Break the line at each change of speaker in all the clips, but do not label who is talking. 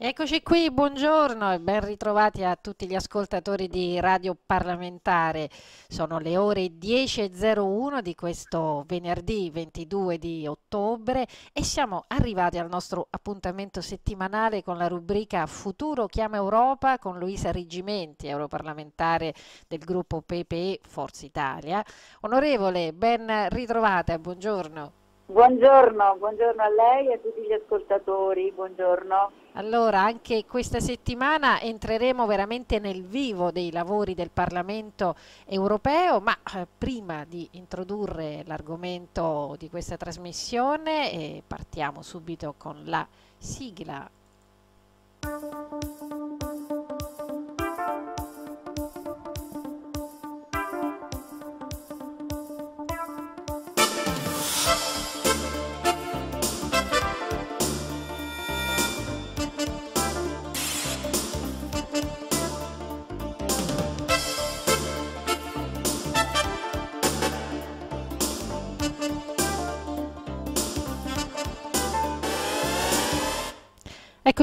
Eccoci qui, buongiorno e ben ritrovati a tutti gli ascoltatori di Radio Parlamentare. Sono le ore 10.01 di questo venerdì 22 di ottobre e siamo arrivati al nostro appuntamento settimanale con la rubrica Futuro chiama Europa con Luisa Riggimenti, europarlamentare del gruppo PPE Forza Italia. Onorevole, ben ritrovata, buongiorno.
Buongiorno, buongiorno a lei e a tutti gli ascoltatori, buongiorno.
Allora, anche questa settimana entreremo veramente nel vivo dei lavori del Parlamento europeo, ma eh, prima di introdurre l'argomento di questa trasmissione eh, partiamo subito con la sigla.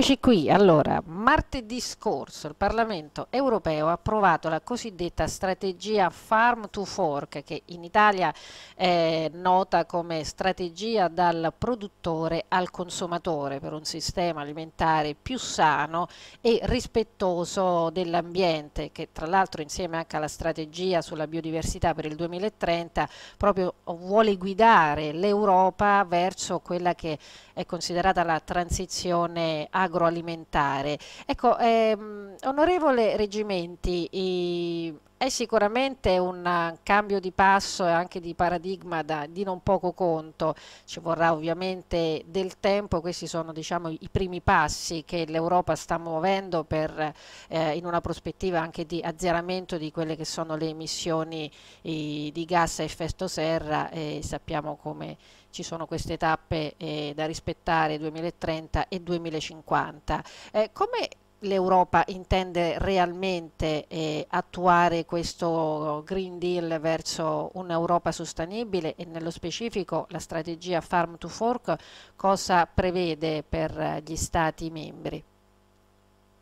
Eccoci qui, allora, martedì scorso il Parlamento europeo ha approvato la cosiddetta strategia Farm to Fork, che in Italia è nota come strategia dal produttore al consumatore per un sistema alimentare più sano e rispettoso dell'ambiente, che tra l'altro insieme anche alla strategia sulla biodiversità per il 2030 proprio vuole guidare l'Europa verso quella che è considerata la transizione agroalimentare. Ecco, ehm, onorevole Reggimenti, i, è sicuramente un cambio di passo e anche di paradigma da, di non poco conto, ci vorrà ovviamente del tempo, questi sono diciamo, i primi passi che l'Europa sta muovendo per, eh, in una prospettiva anche di azzeramento di quelle che sono le emissioni i, di gas a effetto serra e sappiamo come ci sono queste tappe eh, da rispettare 2030 e 2050. Eh, come l'Europa intende realmente eh, attuare questo Green Deal verso un'Europa sostenibile e nello specifico la strategia Farm to Fork cosa prevede per gli Stati membri?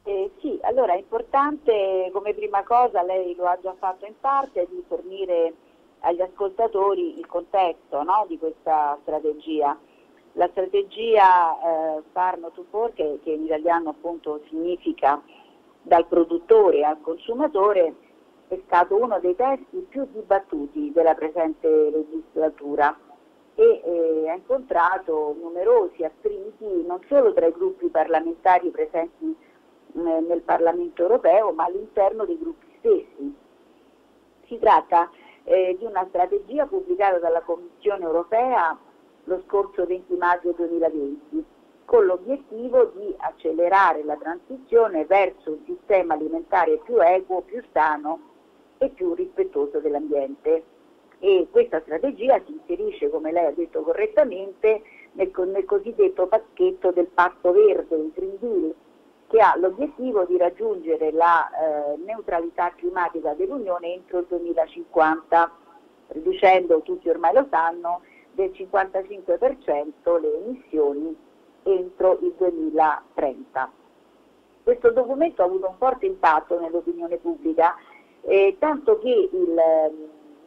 Eh, sì, allora è importante come prima cosa, lei lo ha già fatto in parte, di fornire agli ascoltatori il contesto no, di questa strategia. La strategia eh, Farm to Fork, che, che in italiano appunto significa dal produttore al consumatore, è stato uno dei testi più dibattuti della presente legislatura e eh, ha incontrato numerosi attriti non solo tra i gruppi parlamentari presenti nel Parlamento europeo, ma all'interno dei gruppi stessi. Si tratta eh, di una strategia pubblicata dalla Commissione europea lo scorso 20 maggio 2020 con l'obiettivo di accelerare la transizione verso un sistema alimentare più equo, più sano e più rispettoso dell'ambiente. E questa strategia si inserisce, come lei ha detto correttamente, nel, nel cosiddetto pacchetto del patto verde, il Green Deal, che ha l'obiettivo di raggiungere la eh, neutralità climatica dell'Unione entro il 2050, riducendo, tutti ormai lo sanno, del 55% le emissioni entro il 2030. Questo documento ha avuto un forte impatto nell'opinione pubblica, eh, tanto, il,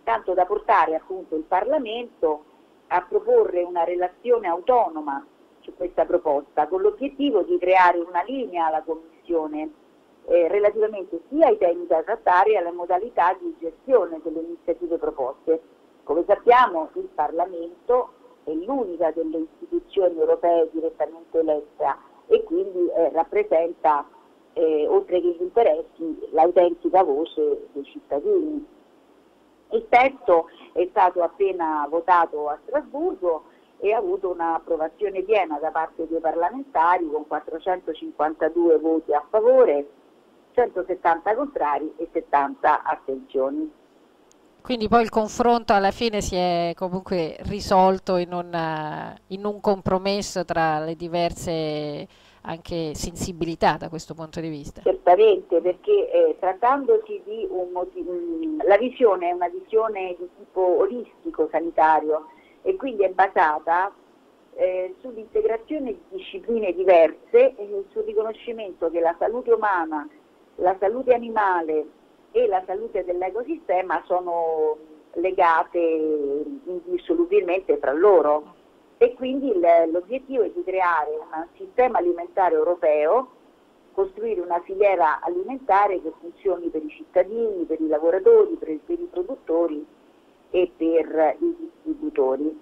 tanto da portare appunto il Parlamento a proporre una relazione autonoma su questa proposta, con l'obiettivo di creare una linea alla Commissione eh, relativamente sia ai temi da trattare e alle modalità di gestione delle iniziative proposte. Come sappiamo il Parlamento è l'unica delle istituzioni europee direttamente eletta e quindi eh, rappresenta, eh, oltre che gli interessi, l'autentica voce dei cittadini. Il testo è stato appena votato a Strasburgo e ha avuto un'approvazione piena da parte dei parlamentari con 452 voti a favore, 170 contrari e 70 astensioni.
Quindi poi il confronto alla fine si è comunque risolto in, una, in un compromesso tra le diverse anche sensibilità da questo punto di vista.
Certamente, perché eh, trattandosi di un motivo, la visione è una visione di tipo olistico sanitario e quindi è basata eh, sull'integrazione di discipline diverse e sul riconoscimento che la salute umana, la salute animale e la salute dell'ecosistema sono legate indissolubilmente tra loro. E quindi l'obiettivo è di creare un sistema alimentare europeo, costruire una filiera alimentare che funzioni per i cittadini, per i lavoratori, per, per i produttori e per i distributori.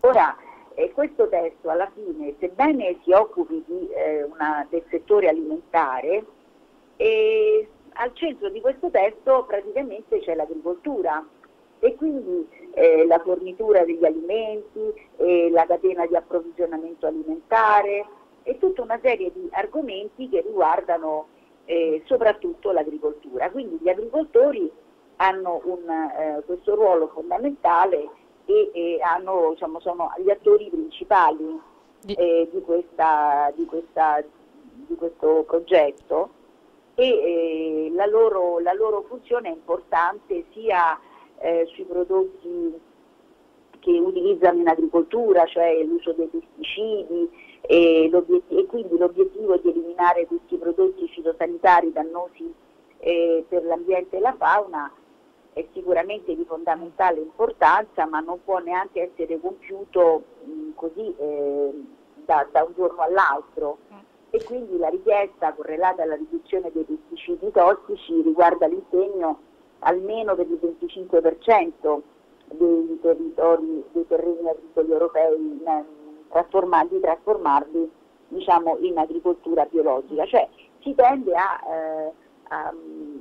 Ora, eh, questo testo alla fine, sebbene si occupi di, eh, una, del settore alimentare, eh, al centro di questo testo praticamente c'è l'agricoltura e quindi eh, la fornitura degli alimenti, la catena di approvvigionamento alimentare e tutta una serie di argomenti che riguardano eh, soprattutto l'agricoltura. Quindi gli agricoltori hanno un, eh, questo ruolo fondamentale e, e hanno, diciamo, sono gli attori principali eh, di, questa, di, questa, di, questo progetto. E eh, la loro, la, loro, funzione è importante sia eh, sui prodotti che utilizzano in agricoltura, cioè l'uso dei pesticidi e, e quindi l'obiettivo di eliminare questi prodotti fitosanitari dannosi eh, per l'ambiente e la fauna è sicuramente di fondamentale importanza, ma non può neanche essere compiuto mh, così eh, da, da, un giorno all'altro. E quindi la richiesta correlata alla riduzione dei pesticidi tossici riguarda l'impegno almeno per il 25% dei territori, dei terreni agricoli europei in, trasformarli, trasformarli diciamo, in agricoltura biologica. Cioè si tende a eh, a,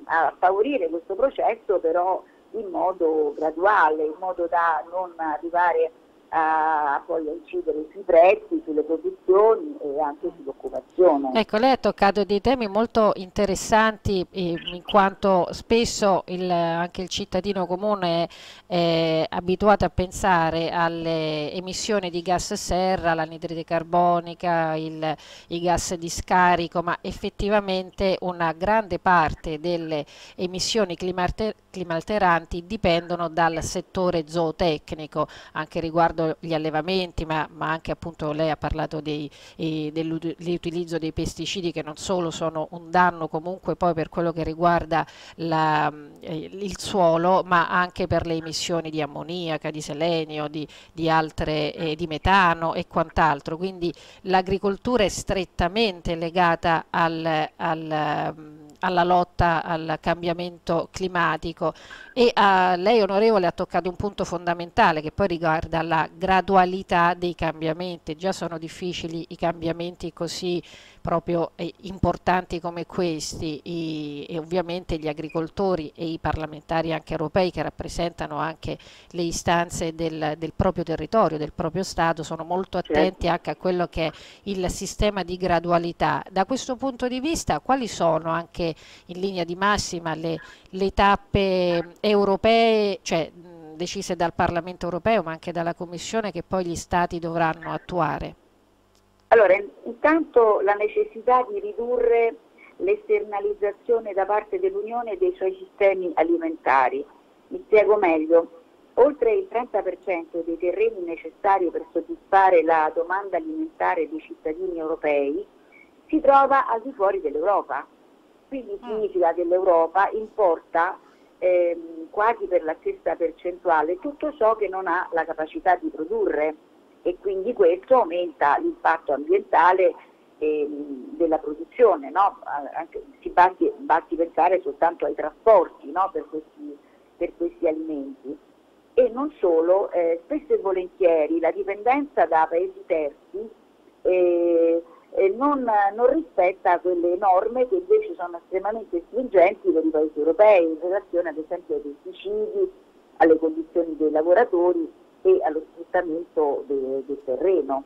a favorire questo processo però in modo graduale, in modo da non arrivare a poi incidere sui prezzi, sulle produzioni e anche sull'occupazione.
Ecco, lei ha toccato dei temi molto interessanti eh, in quanto spesso il, anche il cittadino comune è, è abituato a pensare alle emissioni di gas serra, l'anidride carbonica, il, i gas di scarico, ma effettivamente una grande parte delle emissioni climalteranti dipendono dal settore zootecnico, anche riguardo riguardo gli allevamenti, ma, ma anche appunto lei ha parlato dell'utilizzo dei pesticidi che non solo sono un danno comunque poi per quello che riguarda la, eh, il suolo, ma anche per le emissioni di ammoniaca, di selenio, di, di, altre, eh, di metano e quant'altro. Quindi l'agricoltura è strettamente legata al, al alla lotta al cambiamento climatico. E a lei onorevole ha toccato un punto fondamentale che poi riguarda la gradualità dei cambiamenti, già sono difficili i cambiamenti così proprio eh, importanti come questi I, e ovviamente gli agricoltori e i parlamentari anche europei che rappresentano anche le istanze del, del proprio territorio, del proprio Stato, sono molto certo. attenti anche a quello che è il sistema di gradualità. Da questo punto di vista quali sono anche in linea di massima le, le tappe europee, cioè decise dal Parlamento europeo ma anche dalla Commissione che poi gli Stati dovranno attuare?
Allora, intanto la necessità di ridurre l'esternalizzazione da parte dell'Unione dei suoi sistemi alimentari. Mi spiego meglio. Oltre il 30% dei terreni necessari per soddisfare la domanda alimentare dei cittadini europei si trova al di fuori dell'Europa. Quindi mm. significa che l'Europa importa ehm, quasi per la stessa percentuale tutto ciò che non ha la capacità di produrre e quindi questo aumenta l'impatto ambientale eh, della produzione, no? Anche, si basti, basti, pensare soltanto ai trasporti no? per, questi, per, questi, alimenti. E non solo, eh, spesso e volentieri la dipendenza da paesi terzi eh, non, non, rispetta quelle norme che invece sono estremamente stringenti per i paesi europei in relazione ad esempio ai pesticidi, alle condizioni dei lavoratori del terreno.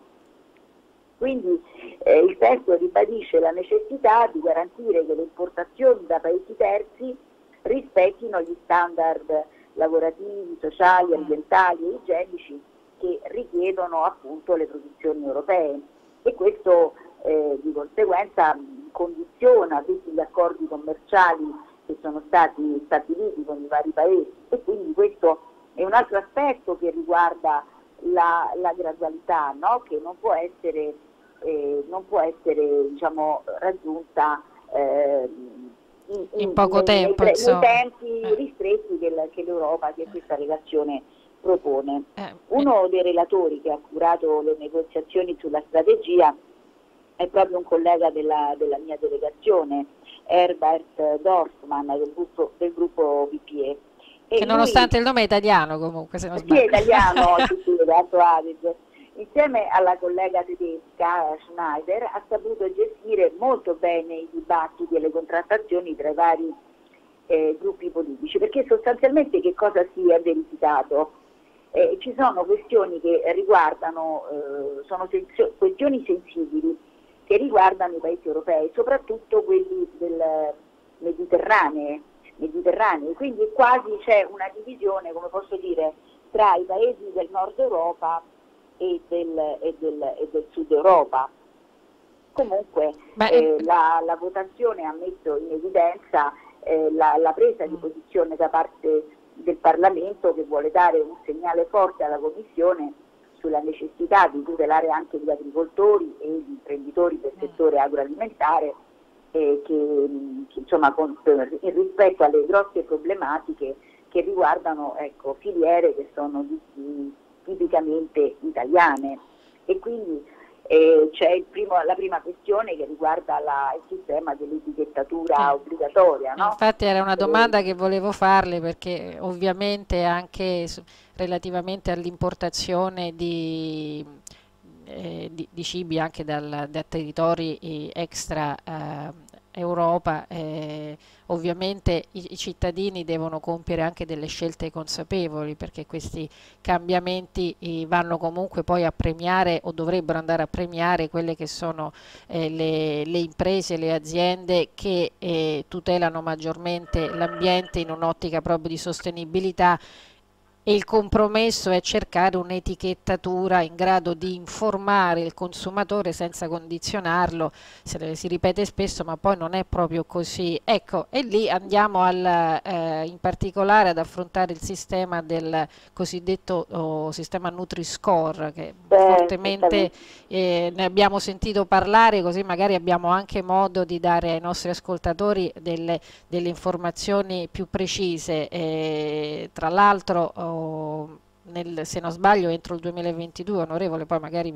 Quindi eh, il testo ribadisce la necessità di garantire che le importazioni da paesi terzi rispettino gli standard lavorativi, sociali, mm. ambientali e igienici che richiedono appunto le produzioni europee e questo eh, di conseguenza condiziona tutti gli accordi commerciali che sono stati stabiliti con i vari paesi e quindi questo è un altro aspetto che riguarda la, la gradualità no? che non può essere, eh, non può essere diciamo, raggiunta
eh, in, in, poco
nei,
tempo,
nei, nei tempi eh. ristretti che, che l'Europa, che questa relazione propone. Eh, Uno dei relatori che ha curato le negoziazioni sulla strategia è proprio un collega della, della mia delegazione, Herbert Dorfman del gruppo, del gruppo PPE.
che nonostante lui, il nome è italiano comunque, se non sbaglio.
Sì, è italiano, sì, sì, Adige. Insieme alla collega tedesca Schneider ha saputo gestire molto bene i dibattiti e le contrattazioni tra i vari eh, gruppi politici, perché sostanzialmente che cosa si è verificato? Eh, ci sono questioni che riguardano, eh, sono sensio- questioni sensibili che riguardano i paesi europei, soprattutto quelli del Mediterraneo, Mediterraneo. quindi quasi c'è una divisione, come posso dire, tra i paesi del nord Europa e del, e del, e del sud Europa. Comunque eh, la, la, votazione ha messo in evidenza eh, la, la, presa di mm. posizione da parte del Parlamento che vuole dare un segnale forte alla Commissione sulla necessità di tutelare anche gli agricoltori e gli imprenditori del mm. settore agroalimentare eh, che, che, insomma, con, in rispetto alle grosse problematiche che riguardano ecco, filiere che sono di, di, tipicamente italiane e quindi eh, c'è la prima questione che riguarda la, il sistema dell'etichettatura sì. obbligatoria. No?
Infatti era una domanda eh, che volevo farle perché ovviamente anche relativamente all'importazione di, eh, di, di, cibi anche dal, da territori eh, extra eh, Europa, eh, ovviamente i, i, cittadini devono compiere anche delle scelte consapevoli perché questi cambiamenti vanno comunque poi a premiare o dovrebbero andare a premiare quelle che sono le, le, imprese, le aziende che tutelano maggiormente l'ambiente in un'ottica proprio di sostenibilità e il compromesso è cercare un'etichettatura in grado di informare il consumatore senza condizionarlo, se si ripete spesso ma poi non è proprio così. Ecco, e lì andiamo al, eh, in particolare ad affrontare il sistema del cosiddetto oh, sistema Nutri-Score che Beh, fortemente eh, ne abbiamo sentito parlare così magari abbiamo anche modo di dare ai nostri ascoltatori delle, delle informazioni più precise. Eh, tra l'altro oh, nel, se non sbaglio entro il 2022, onorevole, poi magari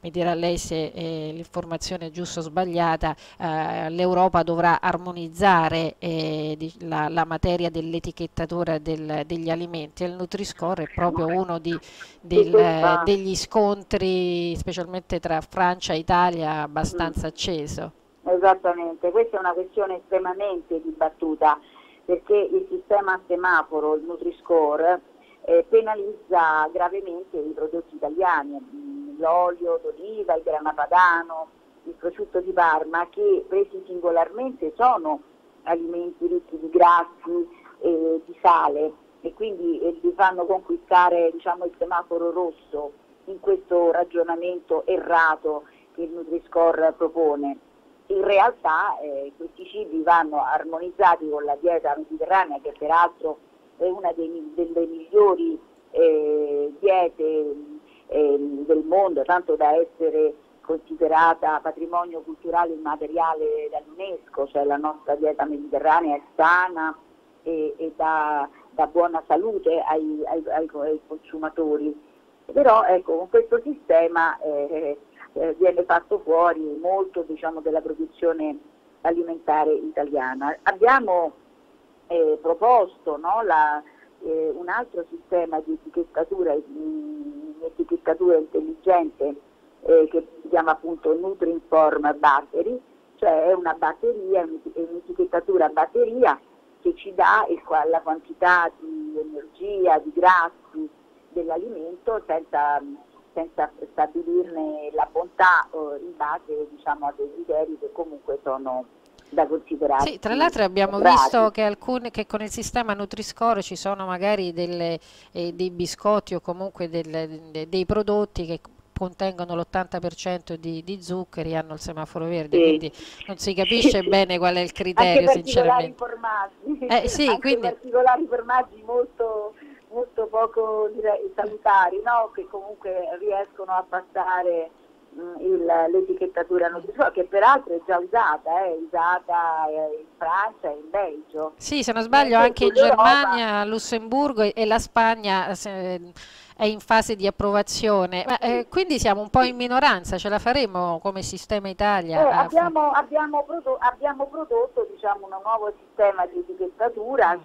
mi dirà lei se eh, l'informazione è giusta o sbagliata, eh, l'Europa dovrà armonizzare eh, di, la, la, materia dell'etichettatura del, degli alimenti e il Nutri-Score è proprio uno di, del, degli scontri, specialmente tra Francia e Italia, abbastanza acceso.
Esattamente, questa è una questione estremamente dibattuta perché il sistema semaforo, il Nutri-Score, eh, penalizza gravemente i prodotti italiani, mm, l'olio d'oliva, il grana padano, il prosciutto di Parma, che presi singolarmente sono alimenti ricchi di grassi e di sale e quindi eh, li fanno conquistare diciamo, il semaforo rosso in questo ragionamento errato che il Nutri-Score propone. In realtà eh, questi cibi vanno armonizzati con la dieta mediterranea che peraltro è una dei, delle migliori eh, diete eh, del mondo, tanto da essere considerata patrimonio culturale immateriale dall'UNESCO, cioè la nostra dieta mediterranea è sana e, e dà, dà, buona salute ai, ai, ai, ai, consumatori. Però ecco, con questo sistema eh, eh, viene fatto fuori molto diciamo, della produzione alimentare italiana. Abbiamo eh, proposto no, la, eh, un altro sistema di etichettatura, di etichettatura intelligente eh, che si chiama appunto Nutri-Inform Battery, cioè è una batteria, un'etichettatura batteria che ci dà il, la quantità di energia, di grassi dell'alimento senza, senza, stabilirne la bontà in base diciamo, a dei criteri che comunque sono da considerare.
Sì, tra l'altro abbiamo bravi. visto che, alcune, che, con il sistema Nutri-Score ci sono magari delle, eh, dei biscotti o comunque del, de, dei prodotti che contengono l'80% di, di, zuccheri hanno il semaforo verde, sì. quindi non si capisce bene qual è il criterio
Anche
sinceramente.
Formaggi.
Eh, sì,
Anche
quindi...
particolari formaggi molto molto poco direi, salutari, no? che comunque riescono a passare l'etichettatura nutrizionale che peraltro è già usata, è eh, usata eh, in Francia e in Belgio.
Sì, se non sbaglio anche in Germania, Lussemburgo e la Spagna è in fase di approvazione, Ma, eh, quindi siamo un po' in minoranza, ce la faremo come sistema Italia?
Eh, abbiamo, abbiamo, prodotto, abbiamo prodotto diciamo, un nuovo sistema di etichettatura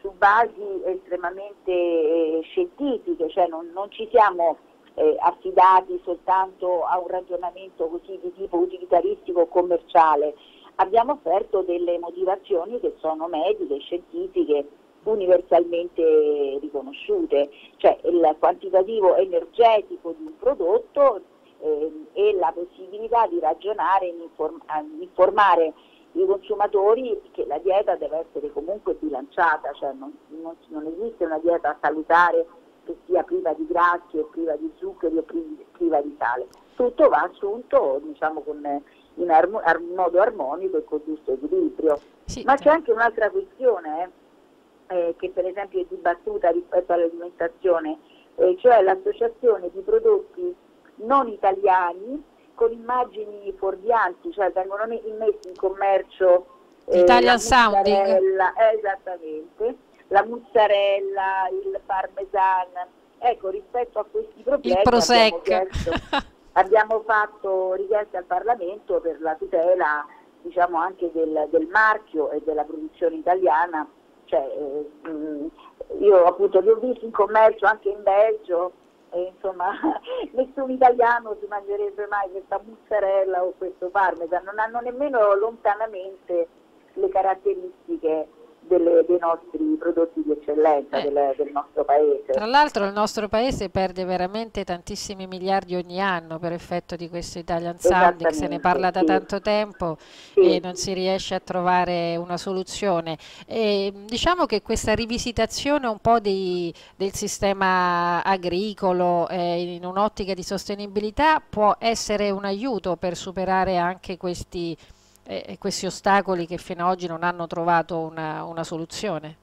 su basi estremamente eh, scientifiche, cioè non, non ci siamo eh, affidati soltanto a un ragionamento così di tipo utilitaristico o commerciale, abbiamo offerto delle motivazioni che sono mediche, scientifiche, universalmente riconosciute, cioè il quantitativo energetico di un prodotto eh, e la possibilità di ragionare, in inform- informare i consumatori che la dieta deve essere comunque bilanciata, cioè non, non, non esiste una dieta salutare che sia priva di grassi o priva di zuccheri o priva di sale. Tutto va assunto diciamo, con, in armo, ar, modo armonico e con giusto equilibrio. Sì, Ma c'è anche un'altra questione eh, eh, che per esempio è dibattuta rispetto all'alimentazione, eh, cioè l'associazione di prodotti non italiani con immagini fuorvianti, cioè vengono immessi in commercio
eh, Italian Sounding.
Esattamente la mozzarella, il parmesan. Ecco, rispetto a questi problemi abbiamo, chiesto, abbiamo, fatto richieste al Parlamento per la tutela diciamo, anche del, del marchio e della produzione italiana. Cioè, eh, io appunto li ho visti in commercio anche in Belgio e insomma nessun italiano si mangerebbe mai questa mozzarella o questo parmesan, non hanno nemmeno lontanamente le caratteristiche delle, dei nostri prodotti di eccellenza eh. del, del, nostro paese.
Tra l'altro il nostro paese perde veramente tantissimi miliardi ogni anno per effetto di questo Italian Sounding, se ne parla da sì. tanto tempo sì. e non si riesce a trovare una soluzione. E, diciamo che questa rivisitazione un po' di, del sistema agricolo eh, in un'ottica di sostenibilità può essere un aiuto per superare anche questi eh, questi ostacoli che fino ad oggi non hanno trovato una, una soluzione?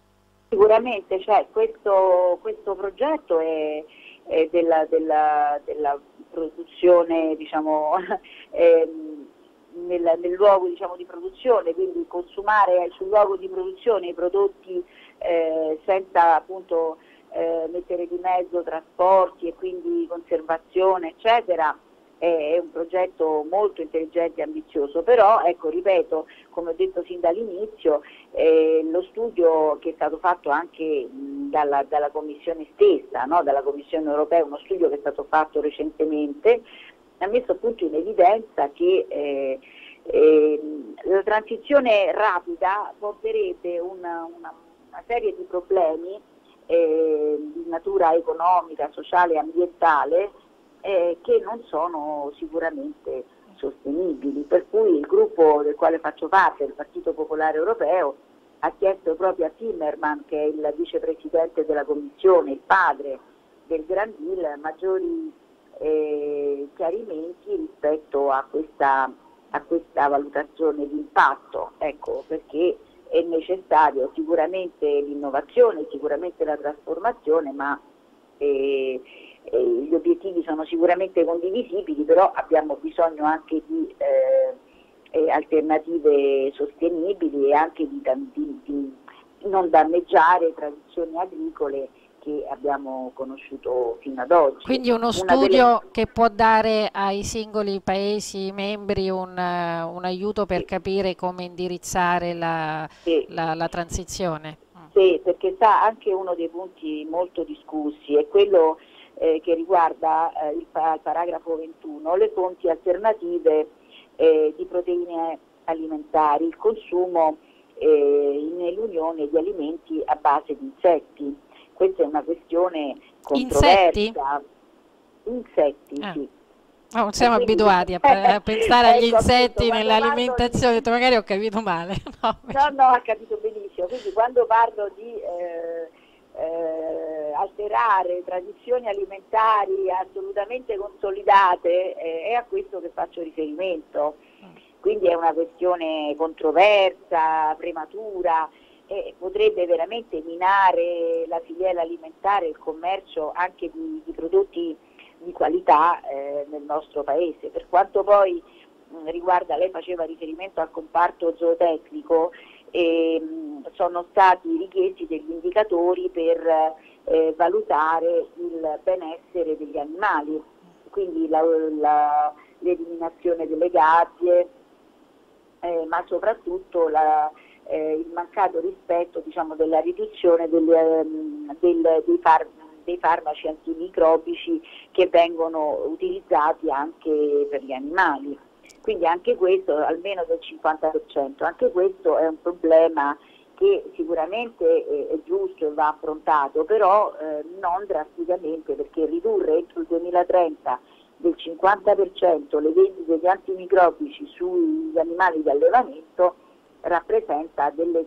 Sicuramente, cioè, questo, questo, progetto è, è della, della, della, produzione diciamo, eh, nel, nel, luogo diciamo, di produzione, quindi consumare sul luogo di produzione i prodotti eh, senza appunto eh, mettere di mezzo trasporti e quindi conservazione eccetera è un progetto molto intelligente e ambizioso, però ecco, ripeto, come ho detto sin dall'inizio, eh, lo studio che è stato fatto anche mh, dalla, dalla, Commissione stessa, no? dalla Commissione europea, uno studio che è stato fatto recentemente, ha messo appunto in evidenza che eh, eh, la transizione rapida porterebbe una, una, una serie di problemi eh, di natura economica, sociale e ambientale eh, che non sono sicuramente sostenibili, per cui il gruppo del quale faccio parte, il Partito Popolare Europeo, ha chiesto proprio a Timmerman, che è il vicepresidente della Commissione, il padre del Grand Deal, maggiori eh, chiarimenti rispetto a questa, a questa valutazione di impatto, ecco, perché è necessario sicuramente l'innovazione, sicuramente la trasformazione, ma eh, gli obiettivi sono sicuramente condivisibili, però abbiamo bisogno anche di eh, eh alternative sostenibili e anche di, di, di non danneggiare tradizioni agricole che abbiamo conosciuto fino ad oggi.
Quindi uno studio delle... che può dare ai singoli Paesi membri un, un aiuto per sì. capire come indirizzare la, sì. la, la transizione.
Sì, perché sa anche uno dei punti molto discussi è quello eh, che riguarda eh, il, il, paragrafo 21, le fonti alternative eh, di proteine alimentari, il consumo eh, nell'Unione di alimenti a base di insetti. Questa è una questione controversa.
Insetti?
Insetti, ah. sì.
Oh, non siamo quindi, abituati a, a pensare agli ecco, insetti nell'alimentazione, di... magari ho capito male.
No, no, no, ha capito benissimo. Quindi quando parlo di eh, eh, alterare tradizioni alimentari assolutamente consolidate, eh, è a questo che faccio riferimento. Quindi è una questione controversa, prematura, e potrebbe veramente minare la filiera alimentare il commercio anche di, di prodotti di qualità eh, nel nostro paese. Per quanto poi mh, riguarda, lei faceva riferimento al comparto zootecnico, e, mh, sono stati richiesti degli indicatori per eh, valutare il benessere degli animali, quindi la, la, l'eliminazione delle gabbie, eh, ma soprattutto la, eh, il mancato rispetto diciamo, della riduzione del, ehm, del, dei, far, dei, farmaci antimicrobici che vengono utilizzati anche per gli animali. Quindi anche questo, almeno del 50%, anche questo è un problema che sicuramente è, giusto e va affrontato, però eh, non drasticamente perché ridurre entro il 2030 del 50% le vendite di antimicrobici sugli animali di allevamento rappresenta delle,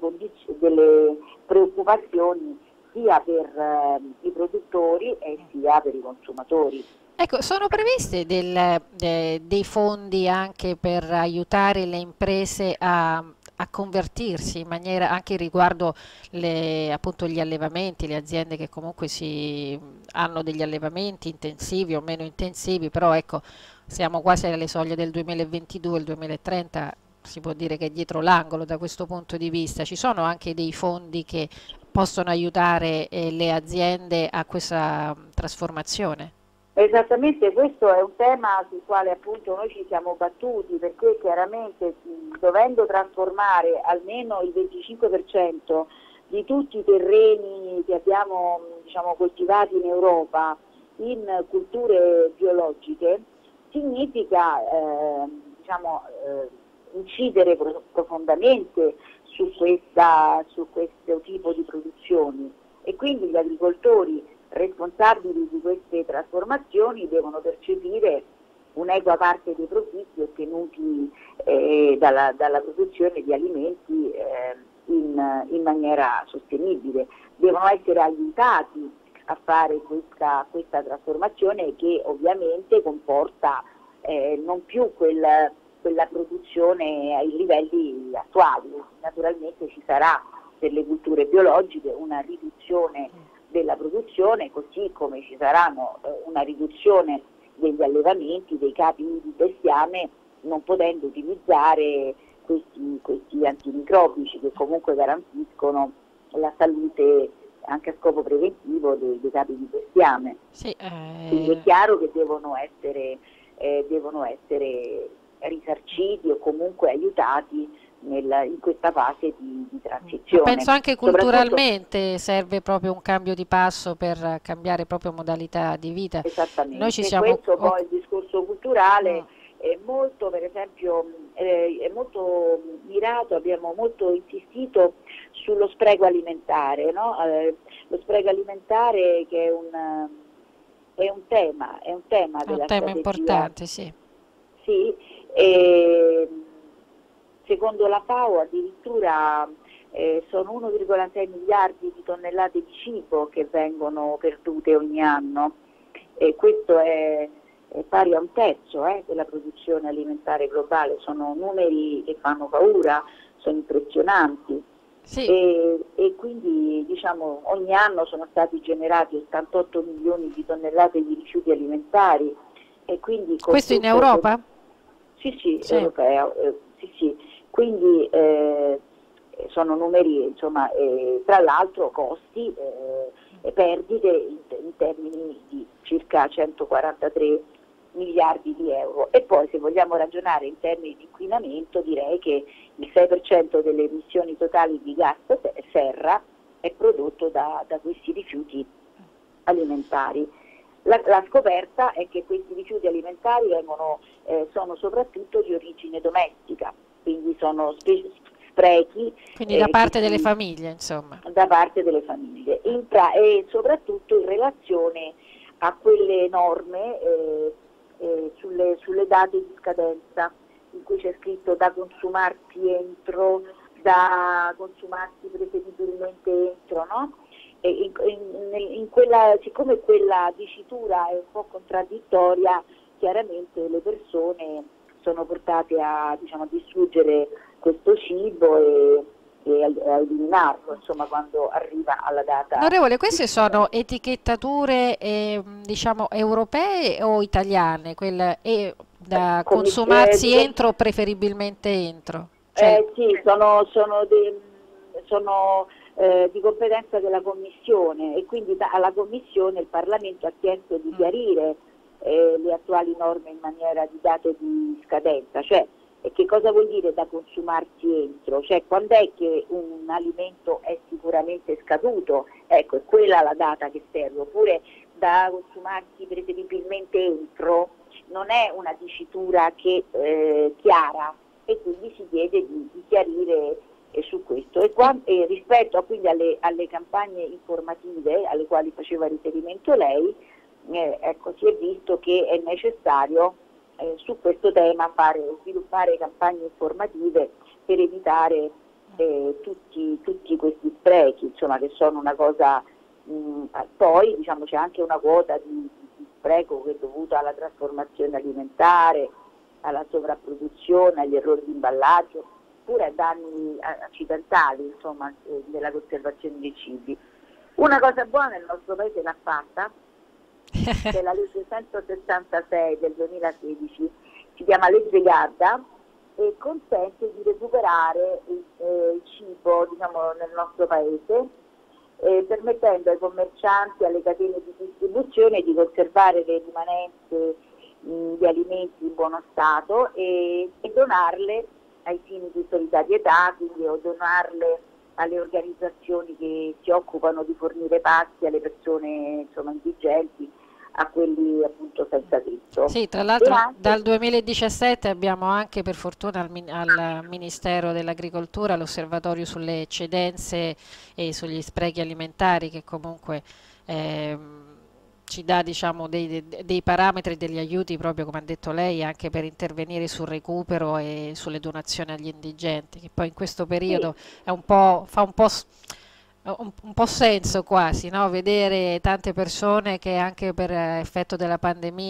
delle preoccupazioni sia per eh, i produttori e sia per i consumatori.
Ecco, sono previsti del, de, dei fondi anche per aiutare le imprese a, a convertirsi in maniera anche riguardo le, appunto, gli allevamenti, le aziende che comunque si, hanno degli allevamenti intensivi o meno intensivi, però ecco, siamo quasi alle soglie del 2022, il 2030 si può dire che è dietro l'angolo da questo punto di vista. Ci sono anche dei fondi che possono aiutare eh, le aziende a questa trasformazione?
Esattamente, questo è un tema sul quale appunto noi ci siamo battuti perché chiaramente dovendo trasformare almeno il 25% di tutti i terreni che abbiamo diciamo, coltivati in Europa in culture biologiche significa eh, diciamo, eh, incidere profondamente su, questa, su questo tipo di produzioni. E quindi gli agricoltori responsabili di queste trasformazioni devono percepire un'equa parte dei profitti ottenuti eh, dalla, dalla, produzione di alimenti eh, in, in, maniera sostenibile. Devono essere aiutati a fare questa, questa trasformazione che ovviamente comporta eh, non più quel quella produzione ai livelli attuali. Naturalmente ci sarà per le culture biologiche una riduzione della produzione, così come ci saranno eh, una riduzione degli allevamenti, dei capi di bestiame, non potendo utilizzare questi, questi antimicrobici che comunque garantiscono la salute anche a scopo preventivo dei, dei capi di bestiame. Sì, eh... Quindi è chiaro che devono essere, eh, devono essere risarciti o comunque aiutati nel, in questa fase di, di transizione.
Penso anche culturalmente serve proprio un cambio di passo per cambiare proprio modalità di vita.
Esattamente, Noi ci siamo... questo poi il discorso culturale no. è molto, per esempio, eh, è molto mirato, abbiamo molto insistito sullo spreco alimentare, no? eh, lo spreco alimentare che è un, è un tema, è un tema,
è un tema importante, sì.
Sì, e, secondo la FAO addirittura eh, sono 1,6 miliardi di tonnellate di cibo che vengono perdute ogni anno e questo è, è pari a un terzo eh, della produzione alimentare globale, sono numeri che fanno paura, sono impressionanti. Sì. E, e, quindi diciamo, ogni anno sono stati generati 88 milioni di tonnellate di rifiuti alimentari. E quindi
questo in Europa?
Sì, sì, sì. europeo, eh, sì, sì. Quindi eh, sono numeri, insomma, eh, tra l'altro costi eh, e perdite in, in, termini di circa 143 miliardi di euro. E poi se vogliamo ragionare in termini di inquinamento direi che il 6% delle emissioni totali di gas serra è prodotto da, da questi rifiuti alimentari. La, la, scoperta è che questi rifiuti alimentari vengono, eh, sono soprattutto di origine domestica, quindi sono sprechi.
Quindi eh, da parte delle famiglie, insomma.
Da parte delle famiglie, e soprattutto in relazione a quelle norme eh, eh, sulle, sulle date di scadenza, in cui c'è scritto da consumarsi entro, da consumarsi preferibilmente entro, no? in, in, in quella, siccome quella dicitura è un po' contraddittoria, chiaramente le persone sono portate a, diciamo, distruggere questo cibo e, e a eliminarlo insomma, quando arriva alla data.
Onorevole, queste sono etichettature eh, diciamo europee o italiane? Quelle, eh, da consumarsi entro o preferibilmente entro?
Cioè... Eh, sì, sono, sono, de, sono eh, di competenza della Commissione e quindi alla Commissione il Parlamento ha chiesto di mm. Eh, le attuali norme in maniera di date di scadenza, cioè che cosa vuol dire da consumarsi entro? Cioè quando è che un alimento è sicuramente scaduto? Ecco, è quella la data che serve, oppure da consumarsi preferibilmente entro non è una dicitura che, eh, chiara e quindi si chiede di, di chiarire eh, su questo. E, qua, eh, rispetto quindi alle, alle, campagne informative alle quali faceva riferimento lei, eh, ecco, si è visto che è necessario eh, su questo tema fare, sviluppare campagne informative per evitare eh, tutti, tutti, questi sprechi, insomma, che sono una cosa... Mh, poi diciamo, c'è anche una quota di, di spreco che è dovuta alla trasformazione alimentare, alla sovrapproduzione, agli errori di imballaggio, oppure a danni accidentali insomma, eh, della conservazione dei cibi. Una cosa buona il nostro paese l'ha fatta, che è la legge 166 del 2016, si chiama legge Gadda e consente di recuperare il, eh, il cibo diciamo, nel nostro paese, eh, permettendo ai commercianti, alle catene di distribuzione di conservare le rimanenze mh, di alimenti in buono stato e, e donarle ai fini di solidarietà, quindi o donarle alle organizzazioni che si occupano di fornire pasti alle persone insomma, indigenti, a quelli appunto senza diritto.
Sì, tra l'altro dal 2017 abbiamo anche per fortuna al, al Ministero dell'Agricoltura l'osservatorio sulle eccedenze e sugli sprechi alimentari che comunque eh, ci dà diciamo, dei, dei, parametri, degli aiuti proprio come ha detto lei anche per intervenire sul recupero e sulle donazioni agli indigenti che poi in questo periodo sì. un fa un po' un, un po' senso quasi no? vedere tante persone che anche per effetto della pandemia